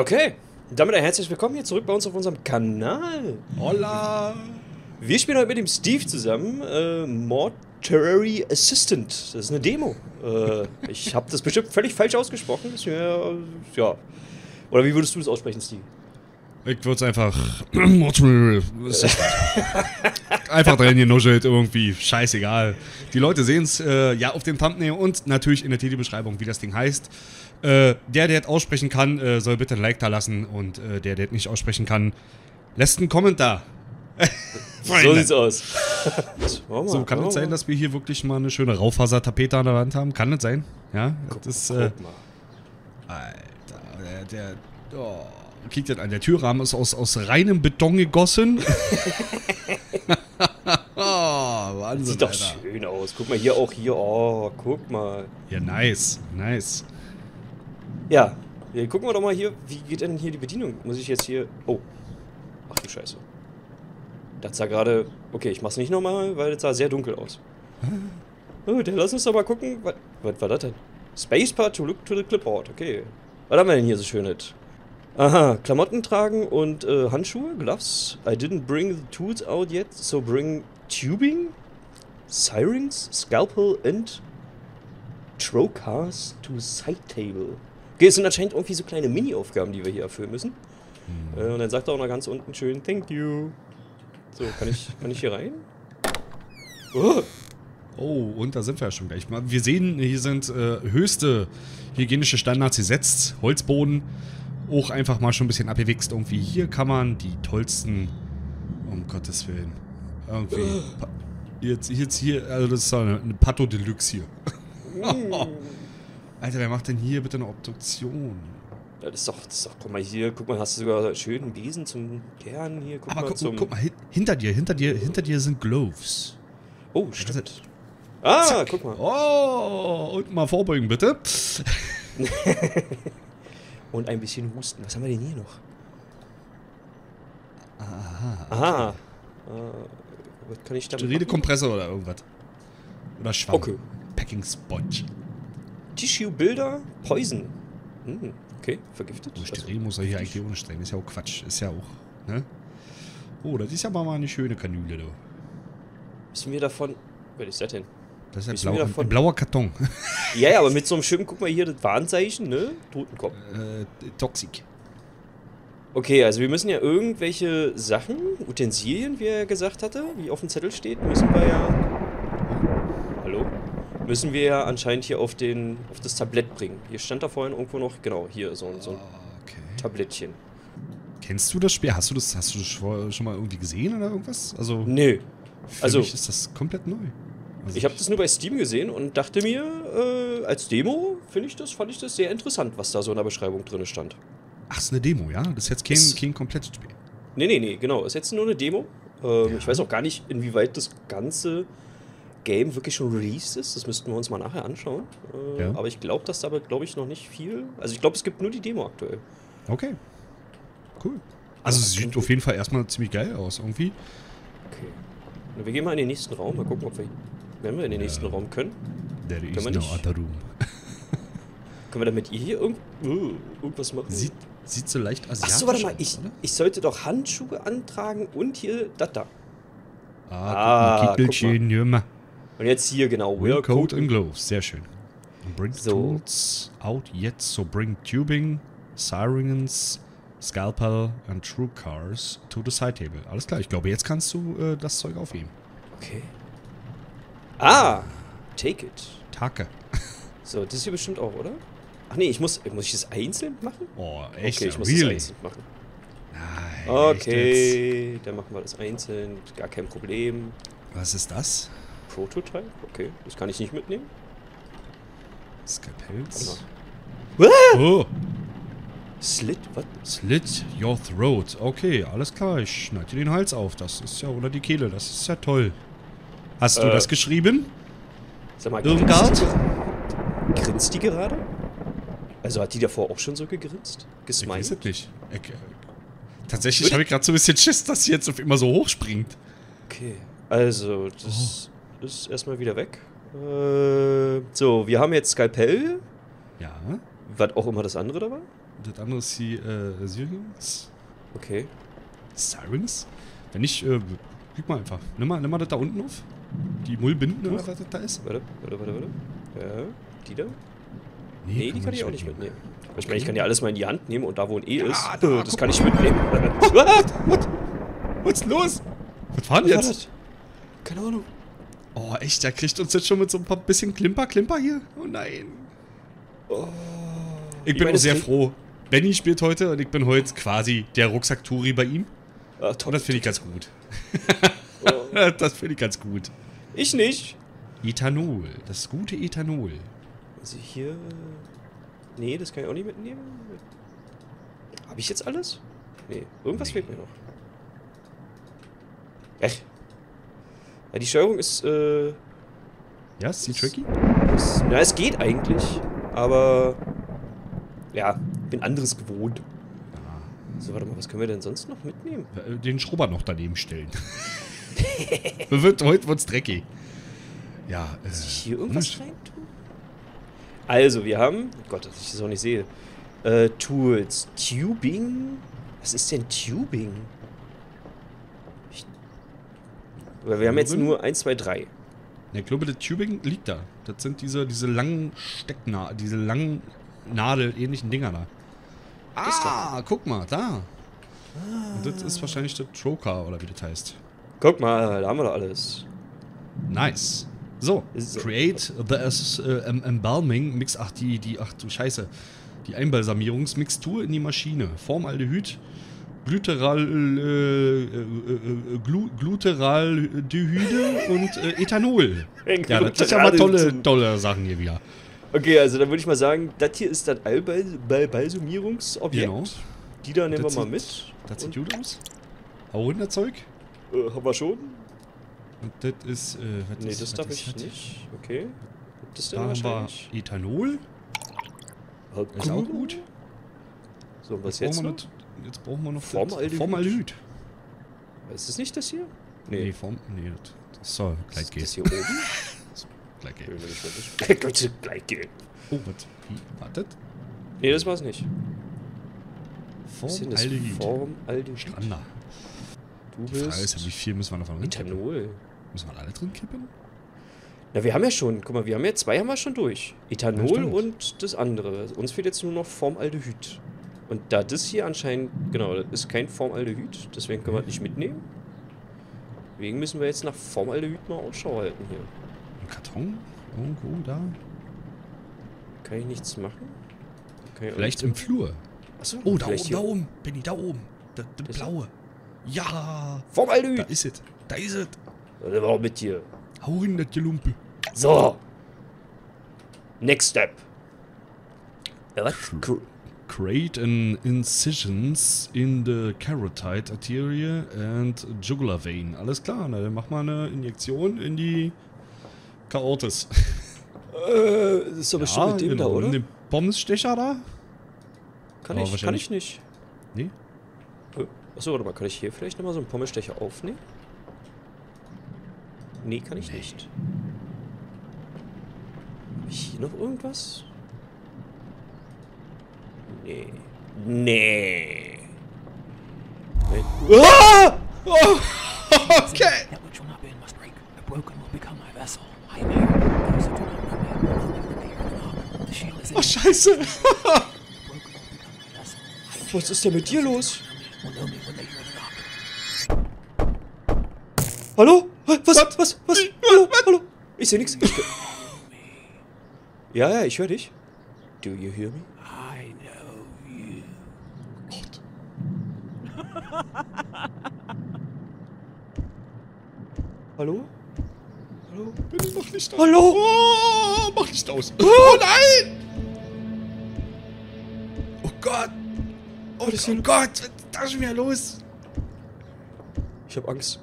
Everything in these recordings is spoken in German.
Okay, damit ein herzlich willkommen hier zurück bei uns auf unserem Kanal. Hola! Wir spielen heute mit dem Steve zusammen, äh, Mortuary Assistant. Das ist eine Demo. Äh, ich habe das bestimmt völlig falsch ausgesprochen. Ist mir, ja. Oder wie würdest du das aussprechen, Steve? Ich würde es einfach. einfach drin genuschelt irgendwie. Scheißegal. Die Leute sehen es äh, ja auf dem Thumbnail und natürlich in der Titelbeschreibung, wie das Ding heißt. Äh, der, der es aussprechen kann, äh, soll bitte ein Like da lassen und äh, der, der es nicht aussprechen kann, lässt einen Kommentar. so sieht's aus. so, kann es sein, dass wir hier wirklich mal eine schöne Raufasertapete an der Wand haben? Kann es sein? Ja, Guck, das ist. Äh, mal. Alter, der. der oh, kriegt das an. Der Türrahmen ist aus, aus reinem Beton gegossen. oh, Wahnsinn. Sieht doch Alter. schön aus. Guck mal hier auch hier. Oh, guck mal. Ja, nice. Nice. Ja, hier, gucken wir doch mal hier. Wie geht denn hier die Bedienung? Muss ich jetzt hier. Oh. Ach du Scheiße. Das sah gerade. Okay, ich mach's nicht nochmal, weil das sah sehr dunkel aus. Oh, dann lass uns doch mal gucken. Was, was war das denn? Spacebar to look to the clipboard. Okay. Was haben wir denn hier so schönes? Aha, Klamotten tragen und äh, Handschuhe, Gloves. I didn't bring the tools out yet, so bring tubing, sirens, scalpel and throw cars to side table. Okay, es sind anscheinend irgendwie so kleine Mini-Aufgaben, die wir hier erfüllen müssen. Äh, und dann sagt er auch noch ganz unten schön, thank you. So, kann ich, kann ich hier rein? Oh, Oh, und da sind wir ja schon gleich mal. Wir sehen, hier sind äh, höchste hygienische Standards gesetzt. Holzboden. Auch einfach mal schon ein bisschen abgewichst. Irgendwie hier kann man die tollsten. Um Gottes Willen. Irgendwie. Pa jetzt, jetzt hier. Also, das ist eine, eine Pato Deluxe hier. Alter, wer macht denn hier bitte eine Obduktion? Ja, das ist doch, das ist doch, guck mal hier, guck mal, hast du sogar schön einen Besen zum Gern hier, guck Aber mal guck, zum... guck mal, hin- hinter dir, hinter dir, hinter dir sind Gloves. Oh, stimmt. Ah, Zack. guck mal. Oh, und mal vorbeugen bitte. Und ein bisschen husten. Was haben wir denn hier noch? Aha. Aha. Äh, was kann ich damit machen? Redekompressor oder irgendwas. Oder Schwamm. Okay. Packing Sponge. Tissue Builder Poison. Hm, okay, vergiftet. Oh, Also, Steril muss er hier eigentlich ohne streng. Ist ja auch Quatsch. Ist ja auch. Ne? Oh, das ist ja mal eine schöne Kanüle, du. Müssen wir davon... Was ist das denn? Das ist ein, blau, ein blauer Karton. Ja, ja, aber mit so einem schönen, guck mal hier, das Warnzeichen, ne? Totenkopf. äh, Toxik. Okay, also wir müssen ja irgendwelche Sachen, Utensilien, wie er gesagt hatte, wie auf dem Zettel steht, müssen wir ja. Müssen wir ja anscheinend hier auf den auf das Tablett bringen. Hier stand da vorhin irgendwo noch, genau, hier so, ein- so ein Okay. Tablettchen. Kennst du das Spiel? Hast du das, hast du das schon mal irgendwie gesehen oder irgendwas? Also, Nö. für also- mich ist das komplett neu. Also Ich habe das nur bei Steam gesehen und dachte mir, äh, als Demo finde ich das, fand ich das sehr interessant, was da so in der Beschreibung drin stand. Ach, ist eine Demo, ja? Das ist jetzt kein, Ist- kein komplettes Spiel. Nee, nee, nee, genau. Ist jetzt nur eine Demo. Ähm, Ja. Ich weiß auch gar nicht, inwieweit das ganze Game wirklich schon released ist. Das müssten wir uns mal nachher anschauen. Äh, Ja. Aber ich glaube, dass dabei, glaube ich, noch nicht viel. Also ich glaube, es gibt nur die Demo aktuell. Okay. Cool. Also, es sieht auf jeden Fall erstmal ziemlich geil aus, irgendwie. Okay. Na, Wir gehen mal in den nächsten Raum. Mal gucken, ob wir, wenn wir in den nächsten Raum können, There is wir no nicht? other room. können wir damit ihr hier irgend, äh, irgendwas machen. Sieht, sieht so leicht asiatisch Achso, warte mal. aus, Ich, oder? ich sollte doch Handschuhe antragen und hier das da. Ah, Ah, guck mal, Kittelchen. Und jetzt hier genau. Wear coat and gloves. Sehr schön. Bring So. tools out yet, so bring tubing, sirens, scalpel and true cars to the side table. Alles klar, ich glaube, jetzt kannst du äh, das Zeug aufheben. Okay. Ah, take it. Take. So, das hier bestimmt auch, oder? Ach nee, ich muss, muss ich das einzeln machen? Oh, echt? Okay, ich muss really? das einzeln machen. Nein? Okay, dann machen wir das einzeln, gar kein Problem. Was ist das? Prototype, okay, das kann ich nicht mitnehmen. Skalpels? Warte Oh, Slit, was? slit your throat. Okay, alles klar, ich schneide dir den Hals auf. Das ist ja, oder die Kehle, das ist ja toll. Hast du Äh, das geschrieben? Sag mal, Irmgard? grinst die, grinst die gerade? Also hat die davor auch schon so gegrinst? Ich Gesmiled? weiß es nicht. Ich, äh, tatsächlich habe ich gerade so ein bisschen Schiss, dass sie jetzt auf immer so hoch springt. Okay, also das ist erstmal wieder weg. Äh, so, wir haben jetzt Skalpell, Ja. was auch immer das andere da war. Das andere ist die äh, Sirens. Okay. Sirens? Wenn nicht, äh, guck mal einfach. Nimm mal, nimm mal das da unten auf. Die Mullbinden oder was das da ist. Warte, warte, warte, warte. Ja, die da? Nee, Nee, die kann ich auch nicht mitnehmen. Ich meine, ich kann ja alles mal in die Hand nehmen und da, wo ein E ist, da, das guck kann ich mitnehmen. What? Was ist los? Was war denn Was jetzt? das? Keine Ahnung. Oh, echt, der kriegt uns jetzt schon mit so ein paar bisschen Klimper, Klimper hier. Oh nein. Oh. Ich Wie bin meine auch sehr froh. Benny spielt heute und ich bin heute quasi der Rucksack-Touri bei ihm. Und toll. das finde ich ganz gut. Oh. das finde ich ganz gut. Ich nicht. Ethanol. Das gute Ethanol. Also hier. Nee, das kann ich auch nicht mitnehmen. Habe ich jetzt alles? Nee, irgendwas Nee. fehlt mir noch. Echt? Ja, die Steuerung ist, äh. Ja, ist die tricky? Ist, na, es geht eigentlich, aber. Ja, bin anderes gewohnt. So, warte mal, was können wir denn sonst noch mitnehmen? Äh, Den Schrubber noch daneben stellen. wird, heute wird's dreckig. Ja, äh, Hier irgendwas hm. reintun? Also, wir haben. Oh Gott, dass ich das auch nicht sehe. Äh, Tools. Tubing? Was ist denn Tubing? Ich, Weil wir haben jetzt nur 1, 2, 3. Ich glaube, das Tubing liegt da. Das sind diese, diese langen Stecknadeln, diese langen Nadel-ähnlichen Dinger da. Ah, guck mal, da. Und das ist wahrscheinlich der Trocar, oder wie das heißt. Guck mal, da haben wir doch alles. Nice. So, so. create the em- embalming mix, ach die, die, ach du Scheiße, die Einbalsamierungsmixtur in die Maschine. Formaldehyd, Gluteral, äh, äh, äh, Glu, Gluteraldehyde und äh, Ethanol. Ja, das ist ja mal tolle, tolle Sachen hier wieder. Okay, also dann würde ich mal sagen, das hier ist das Allbalsumierungsobjekt. Genau. Die da nehmen Das wir mal sieht- mit. Das sieht gut aus. Hau runter Zeug. äh, haben wir schon? Und das ist, äh, was Nee, ist, das darf ist ich das? nicht. Okay. Das denn Da haben wir? Ethanol. Ah, Ist auch gut. So, was Jetzt noch? Jetzt brauchen wir noch das- Formaldehyd? Formaldehyd. Ist das nicht das hier? Nee, Nee. Form, nee, das, das soll gleich Ist gehen. das hier oben? Gleich Nee, gehen. wirklich. Könnte gleich gehen. Oh, was? Wartet. Nee, das war's nicht. Das? Formaldehyd. Formaldehyd. Stranda. Du Die Frage ist bist ja, wie viel müssen wir davon drin kippen? Ethanol. Müssen wir alle drin kippen? Na, wir haben ja schon, guck mal, wir haben ja zwei haben wir schon durch. Ethanol Ja, und das andere. Uns fehlt jetzt nur noch Formaldehyd. Und da das hier anscheinend, genau, das ist kein Formaldehyd, deswegen können wir das nicht mitnehmen. Deswegen müssen wir jetzt nach Formaldehyd mal Ausschau halten hier. Ein Karton? Irgendwo da? Kann ich nichts machen? Ich Vielleicht im Flur. Achso, Oh, da oben, vielleicht da hier. oben. Benny, da oben. Das, das Das- blaue. Ja, da Formaldehyd! ist es. Da ist es. Dann auch mit dir. Hau hin, das Gelumpe. So. Next step. Was? Cr- Create an incisions in the carotid artery and jugular vein. Alles klar, na, dann mach mal eine Injektion in die Kaortis. Äh, das ist doch bestimmt mit dem da, genau, oder? In den Pommesstecher da? Kann Aber ich, kann ich nicht. Nee? Äh, Achso, warte mal, kann ich hier vielleicht nochmal so einen Pommelstecher aufnehmen? Nee, kann ich nicht. Hab ich hier noch irgendwas? Nee. Nee. nee. Ah! Oh! Okay! That which will not bend must break. The broken will become my vessel. I am here. Those who do not know me will know me when they hear the knock. The shield is in Oh, scheiße. Was ist denn mit dir los? Hallo? Was? Was? Was? Hallo? Hallo? Ich sehe nichts. Ich, ja, ja, ich höre dich. Do you hear me? I know you. Hallo? Hallo? Benny, mach Licht aus. Hallo? Oh, mach Licht aus. Oh nein! Oh Gott. Oh, hier oh Gott, was ist da schon wieder los? Ich hab Angst.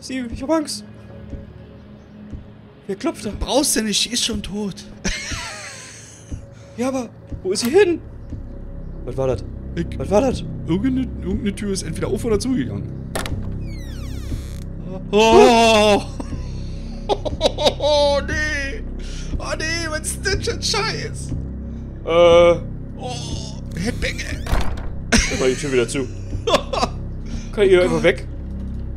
Steve, ich hab Angst. Wer klopft da? Brauchst du nicht, sie ist schon tot. Ja, aber wo ist sie hin? Was war das? Was war das? irgendeine, irgendeine Tür ist entweder auf oder zugegangen. Oh! Oh, nee! Oh nee, was ist denn für ein Scheiß? Äh, Oh, Headbanger. Mach die Tür wieder zu. Kann ich hier einfach weg?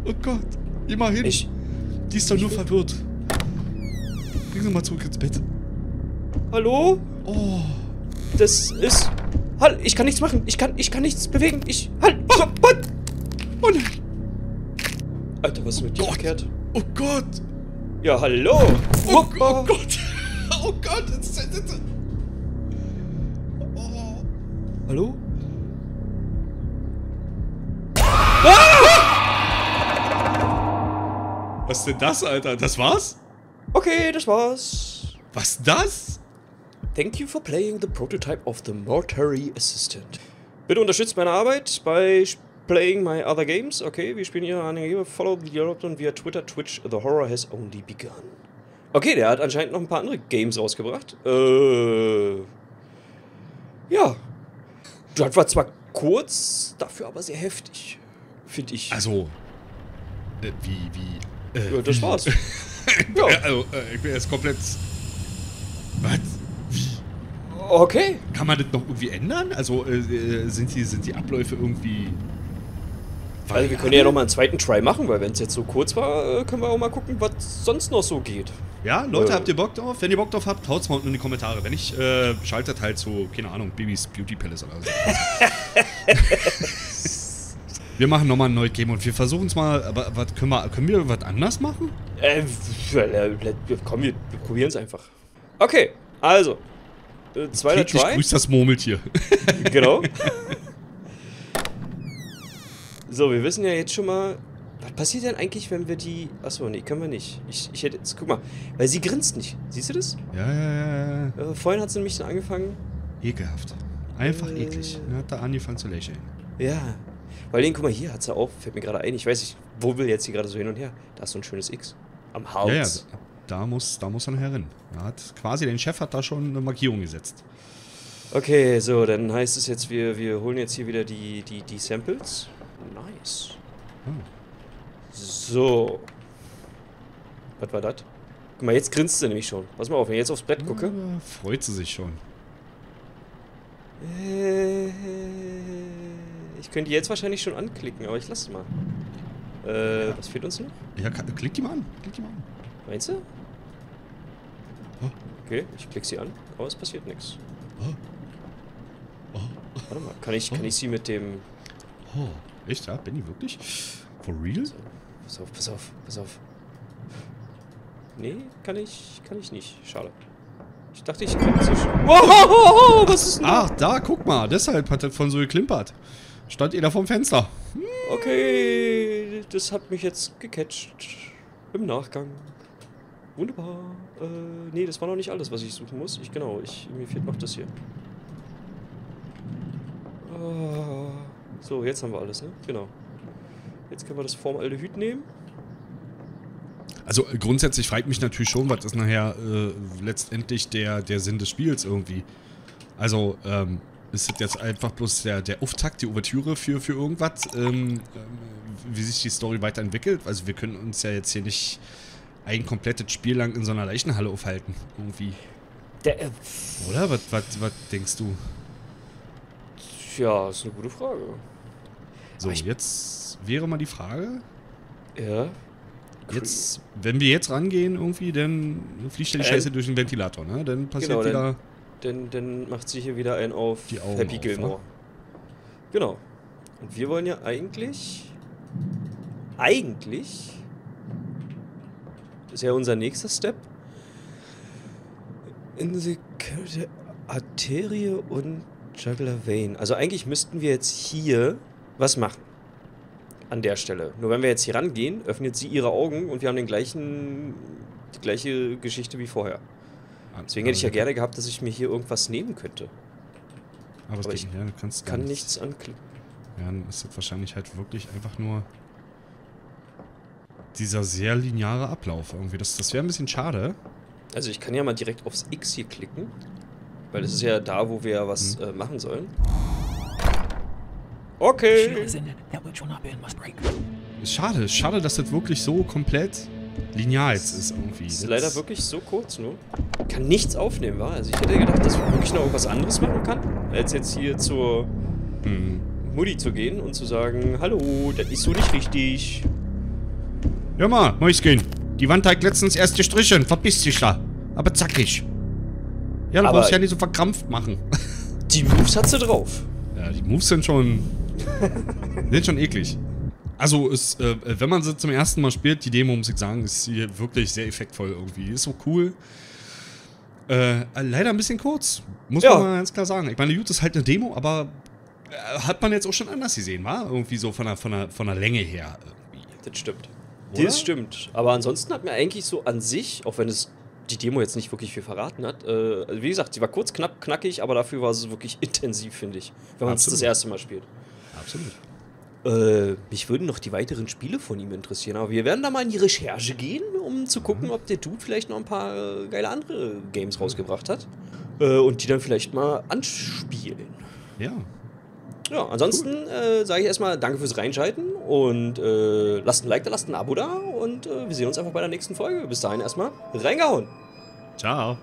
Oh Gott. Immerhin. Ich. Die ist doch nur verwirrt. Bring sie mal zurück ins Bett. Hallo? Oh. Das ist. Halt, ich kann nichts machen. Ich kann, ich kann nichts bewegen. Ich. Halt! Oh, Gott! Oh nein. Alter, was ist mit dir verkehrt? Oh Gott. Ja, hallo! Oh, oh Gott. Oh Gott. Oh. Hallo? Was ist denn das, Alter? Das war's? Okay, das war's. Was das? Thank you for playing the prototype of the Mortuary Assistant. Bitte unterstützt meine Arbeit bei sch- playing my other games. Okay, wir spielen hier Angeber. Follow the Development via Twitter, Twitch. The horror has only begun. Okay, der hat anscheinend noch ein paar andere Games rausgebracht. Äh. Ja. Das war zwar kurz, dafür aber sehr heftig. Finde ich. Also. Äh, wie, wie. Äh, ja, das war's. Ja. Also, äh, ich bin jetzt komplett. Was? Okay. Kann man das noch irgendwie ändern? Also, äh, äh, sind, die, sind die Abläufe irgendwie. Also wir können ja noch mal einen zweiten Try machen, weil wenn es jetzt so kurz war, äh, können wir auch mal gucken, was sonst noch so geht. Ja, Leute, Äh. habt ihr Bock drauf? Wenn ihr Bock drauf habt, haut's mal unten in die Kommentare. Wenn nicht, äh, schaltet halt zu, keine Ahnung, Bibis Beauty Palace oder so. wir machen nochmal ein neues Game und wir versuchen es mal, aber was können wir, können wir was anders machen? Äh, komm, wir, wir probieren es einfach. Okay, also. Äh, zweiter Try. grüßt das Murmeltier. Genau. so, wir wissen ja jetzt schon mal. Was passiert denn eigentlich, wenn wir die. Achso, nee, können wir nicht. Ich, ich hätte jetzt. Guck mal, weil sie grinst nicht. Siehst du das? ja, ja, ja, ja. Äh, vorhin hat sie nämlich schon angefangen. Ekelhaft. Einfach Äh. eklig. Dann hat da angefangen zu lächeln. Ja. Weil den, guck mal, hier hat sie auch. Fällt mir gerade ein. Ich weiß nicht, wo will jetzt hier gerade so hin und her? Da ist so ein schönes X. Am Hals. Ja, ja, da muss, da muss er nachher hin. Er hat quasi, den Chef hat da schon eine Markierung gesetzt. Okay, so, dann heißt es jetzt, wir, wir holen jetzt hier wieder die, die, die Samples. Nice. Oh. So. Was war das? Guck mal, jetzt grinst sie nämlich schon. Pass mal auf, wenn ich jetzt aufs Brett gucke. Ja, freut sie sich schon. Äh, Ich könnte die jetzt wahrscheinlich schon anklicken, aber ich lasse mal. Äh, was fehlt uns noch? Ja, klick die mal an. Klick die mal an. Meinst du? Oh. Okay, ich klicke sie an, aber es passiert nichts. Oh. Oh. Warte mal, kann ich, kann ich sie mit dem... Oh. Echt, ja? Benny, wirklich? For real? So, pass auf, pass auf, pass auf. Nee, kann ich, kann ich nicht. Schade. Ich dachte, ich könnte sie schon. Wow, was ist denn? Ach, da, guck mal. Deshalb hat das von so geklimpert. Stand ihr da vom Fenster. Okay, das hat mich jetzt gecatcht. Im Nachgang. Wunderbar. Äh, nee, das war noch nicht alles, was ich suchen muss. Ich, genau, ich, mir fehlt noch das hier. Ah, so, jetzt haben wir alles, ne? Genau. Jetzt können wir das Formaldehyd nehmen. Also äh, grundsätzlich fragt mich natürlich schon, was ist nachher äh, letztendlich der, der Sinn des Spiels irgendwie. Also, ähm, ist das jetzt einfach bloß der, der Auftakt, die Ouvertüre für, für irgendwas, ähm, ähm, wie sich die Story weiterentwickelt? Also wir können uns ja jetzt hier nicht ein komplettes Spiel lang in so einer Leichenhalle aufhalten, irgendwie. Der, äh, Oder? Was, was, was denkst du? Ja, ist eine gute Frage. So, jetzt wäre mal die Frage, Ja. jetzt, wenn wir jetzt rangehen irgendwie, dann fliegt ja die Ähm, Scheiße durch den Ventilator, ne? Dann passiert genau, dann- wieder... Dann, dann macht sie hier wieder einen auf Die Augen Happy auf, Gilmore. wa? Genau. Und wir wollen ja eigentlich. Eigentlich. Ist ja unser nächster Step. In Carotid Arterie und Jugular Vein. Also eigentlich müssten wir jetzt hier was machen. An der Stelle. Nur wenn wir jetzt hier rangehen, öffnet sie ihre Augen und wir haben den gleichen, die gleiche Geschichte wie vorher. Deswegen hätte ich ja gerne gehabt, dass ich mir hier irgendwas nehmen könnte. Aber, es aber geht ich nicht, ja, du kannst Kann nichts. nichts anklicken. Ja, dann ist das wahrscheinlich halt wirklich einfach nur dieser sehr lineare Ablauf irgendwie. Das, das wäre ein bisschen schade. Also ich kann ja mal direkt aufs X hier klicken. Weil das ist ja da, wo wir was Mhm. äh, machen sollen. Okay. Ist schade, ist schade, dass das wirklich so komplett Lineals ist irgendwie. Das ist leider wirklich so kurz nur. Kann nichts aufnehmen, wa? Also ich hätte gedacht, dass man wirklich noch irgendwas anderes machen kann, als jetzt hier zur Hm. Mutti zu gehen und zu sagen, hallo, das ist so nicht richtig. Hör mal, Mäuschen. Die Wand hat letztens erst gestrichen. Verpiss dich da. Aber zackig. Ja, du Aber- brauchst ja nicht so verkrampft machen. Die Moves hat sie drauf. Ja, die Moves sind schon. sind schon eklig. Also, ist, äh, wenn man sie zum ersten Mal spielt, die Demo, muss ich sagen, ist hier wirklich sehr effektvoll irgendwie. Ist so cool. Äh, leider ein bisschen kurz. Muss Ja. man mal ganz klar sagen. Ich meine, gut, ist halt eine Demo, aber äh, hat man jetzt auch schon anders gesehen, war? Irgendwie so von der, von der, von der Länge her. Irgendwie. Das stimmt. Oder? Das stimmt. Aber ansonsten hat mir eigentlich so an sich, auch wenn es die Demo jetzt nicht wirklich viel verraten hat, äh, also wie gesagt, sie war kurz, knapp, knackig, aber dafür war sie wirklich intensiv, finde ich. Wenn man es das erste Mal spielt. Absolut. Äh, mich würden noch die weiteren Spiele von ihm interessieren, aber wir werden da mal in die Recherche gehen, um zu gucken, ob der Dude vielleicht noch ein paar äh, geile andere Games rausgebracht hat. Äh, und die dann vielleicht mal anspielen. Ja. Ja, ansonsten äh, sage ich erstmal danke fürs Reinschalten und äh, lasst ein Like da, lasst ein Abo da und äh, wir sehen uns einfach bei der nächsten Folge. Bis dahin erstmal reingehauen. Ciao.